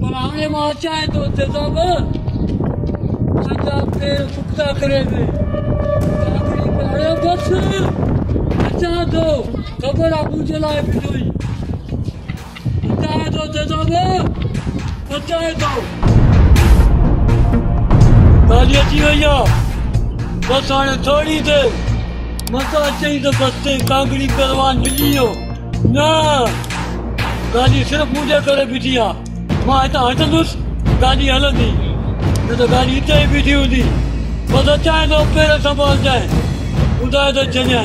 पर हाणे माँ अचां थो तेज़ाब सॼा पेर पुख़्ता करे वे कागड़ी पे बसि अचां थो ख़बर आहे मुंहिंजे लाइ बि हुई अचां थो तेज़ाब अचां थो गाॾी अची वई आहे बसि देरि मथां अचई त बसि ते कागड़ी पहलवान मिली वियो न गाॾी सिर्फ़ु मुंहिंजे करे बीठी माँ हितां हटंदुसि गाॾी हलंदी। न त गाॾी हिते ई बीठी हूंदी। बसि अचां थो पेर संभालजांइ ॿुधाए त छॾियाँ